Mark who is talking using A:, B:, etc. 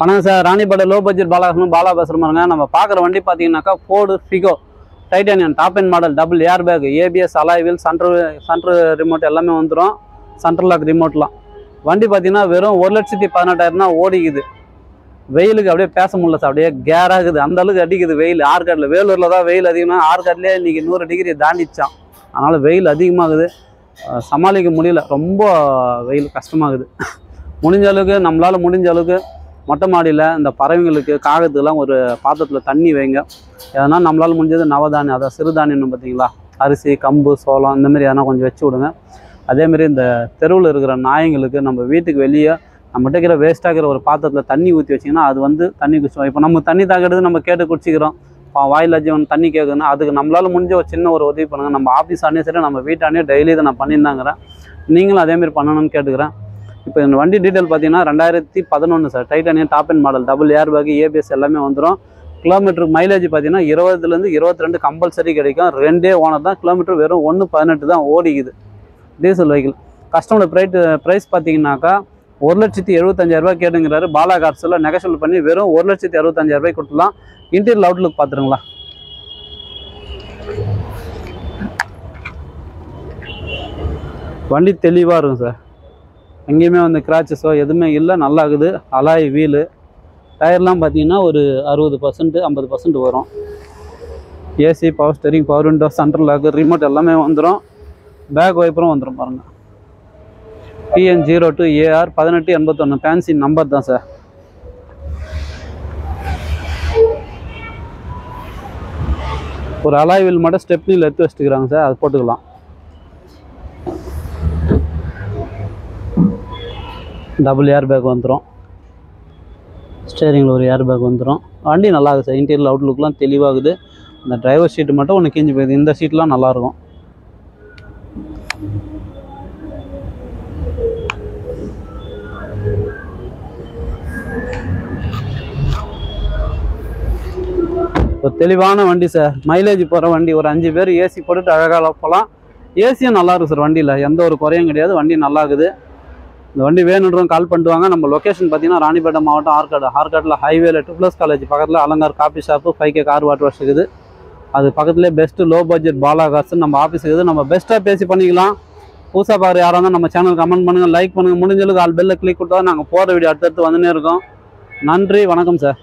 A: வணக்கம் sir. Ranipet low budget பாலாசனம் பாலா பேசுகிற மாதிரிங்க. நம்ம பார்க்குற வண்டி பார்த்தீங்கன்னாக்கா Ford Figo titanium top and model double airbag ABS alloy wheel central central remote எல்லாமே வந்துடும் சென்ட்ரல் லாக் ரிமோட்லாம் வண்டி பார்த்தீங்கன்னா வெறும் ஒரு லட்சத்தி பதினெட்டாயிரம் தான் ஓடிக்குது. வெயிலுக்கு அப்படியே பேச முடியல சார். அப்படியே கேராகுது. அந்த அளவுக்கு அடிக்குது வெயில். ஆற்காட்டில் வேலூரில் தான் வெயில் அதிகமாக ஆற்காட்டிலே இன்றைக்கி நூறு டிகிரி தாண்டிச்சான் அதனால் வெயில் அதிகமாகுது. சமாளிக்க முடியல. ரொம்ப வெயில் கஷ்டமாகுது. முடிஞ்ச அளவுக்கு நம்மளால் முடிஞ்ச அளவுக்கு மொட்டை மாடியில் இந்த பறவைங்களுக்கு காகத்துக்கெல்லாம் ஒரு பாத்திரத்தில் தண்ணி வைங்க. எதனா நம்மளால் முடிஞ்சது நவதானியம் அதாவது சிறுதானியம் பார்த்தீங்களா அரிசி கம்பு சோளம் இந்த மாதிரி எதனா கொஞ்சம் வச்சு விடுங்க. அதேமாரி இந்த தெருவில் இருக்கிற நாயங்களுக்கு நம்ம வீட்டுக்கு வெளியே நம்மகிட்ட இருக்கிற வேஸ்ட்டாக இருக்கிற ஒரு பாத்திரத்தில் தண்ணி ஊற்றி வச்சிங்கன்னா அது வந்து தண்ணி குடிச்சோம் இப்போ நம்ம தண்ணி தாக்கிறது நம்ம கேட்டு குடிச்சிக்கிறோம். வாயில் ஜீவன் தண்ணி கேட்குதுன்னா அதுக்கு நம்மளால் முடிஞ்ச ஒரு சின்ன ஒரு உதவி பண்ணுங்கள் நம்ம ஆஃபீஸ் ஆனே சரி நம்ம வீட்டானே டெய்லி இதை நான் பண்ணியிருந்தாங்கிறேன். நீங்களும் அதேமாரி பண்ணணும்னு கேட்டுக்கிறேன். இப்போ இந்த வண்டி டீட்டெயில் பார்த்தீங்கன்னா ரெண்டாயிரத்தி பதினொன்று sir. Titanium top and model double airbag ABS எல்லாமே வந்துடும் கிலோமீட்டருக்கு மைலேஜ் பார்த்தீங்கன்னா இருபதுலேருந்து இருபத்தி ரெண்டு கம்பல்சரி கிடைக்கும். ரெண்டே ஓனர் தான். கிலோமீட்டர் வெறும் ஒன்று பதினெட்டு தான் ஓடிக்குது. Diesel vehicle customer pride price பார்த்தீங்கன்னாக்கா ஒரு லட்சத்தி எழுபத்தஞ்சாயிரரூபா கேட்டுங்கிறாரு. பாலா கார்ஸில் நெகசல் பண்ணி வெறும் ஒரு லட்சத்தி அறுபத்தஞ்சாயிரரூபாய் கொடுத்துலாம் இன்டீரியல் அவுட்லுக் பார்த்துருங்களா வண்டி தெளிவாக இருக்கும் சார். எங்கேயுமே வந்து கிராச்சஸோ எதுவுமே இல்லை. நல்லா இருக்குது அலாய் வீலு. டயர்லாம் பார்த்தீங்கன்னா ஒரு அறுபது பர்சன்ட் ஐம்பது பர்சன்ட் வரும். AC power steering power window central lock remote எல்லாமே வந்துடும் பேக் வைப்பரும் வந்துடும் பாருங்கள் டிஎன் ஜீரோ டூ ஏஆர் பதினெட்டு எண்பத்தொன்று ஃபேன்சி நம்பர் தான் சார் ஒரு அலாய் வீல் மட்டும் ஸ்டெப்னியில் எடுத்து வச்சுக்கிறாங்க சார் அது போட்டுக்கலாம். டபுள் ஏர் பேக் வந்துடும் ஸ்டேரிங்கில் ஒரு ஏர் பேக் வந்துடும் வண்டி நல்லா இருக்குது சார். இன்டீரியல் அவுட்லுக்லாம் தெளிவாகுது. அந்த டிரைவர் சீட்டு மட்டும் ஒன்று கிஞ்சி போயிடுது. இந்த சீட்லாம் நல்லாயிருக்கும் ஒரு தெளிவான வண்டி சார். மைலேஜ் போகிற வண்டி. ஒரு அஞ்சு பேர் ஏசி போட்டுட்டு அழகாக போகலாம் ஏசியும் நல்லாயிருக்கும் சார் வண்டியில். எந்த ஒரு குறையும் கிடையாது. வண்டி நல்லா இருக்குது. இந்த வண்டி வேணுன்றவங்க கால் பண்ணுவாங்க நம்ம லொக்கேஷன் பார்த்தீங்கன்னா ராணிப்பேட்டை மாவட்டம் ஆற்காடு ஆற்காட்டில் ஹைவேல ப்ளஸ் காலேஜ் பக்கத்தில் Alankar coffee shop five K car water wash இருக்குது. அது பக்கத்துலேயே பெஸ்ட்டு லோ பட்ஜெட் பாலா காசு நம்ம ஆஃபீஸ் இருக்குது. நம்ம பெஸ்ட்டாக பேசி பண்ணிக்கலாம். புதுசாக பாரு யாராக இருந்தால் நம்ம சேனல் கமெண்ட் பண்ணுங்கள் லைக் பண்ணுங்கள் முடிஞ்ச அளவுக்கு ஆல் பெல்லில் கிளிக் கொடுத்தா நாங்கள் போகிற வீடியோ அடுத்தடுத்து வந்துன்னே இருக்கோம். நன்றி வணக்கம் சார்